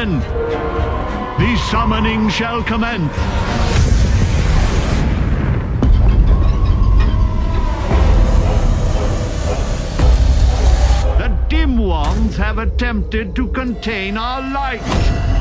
The summoning shall commence. The dim ones have attempted to contain our light.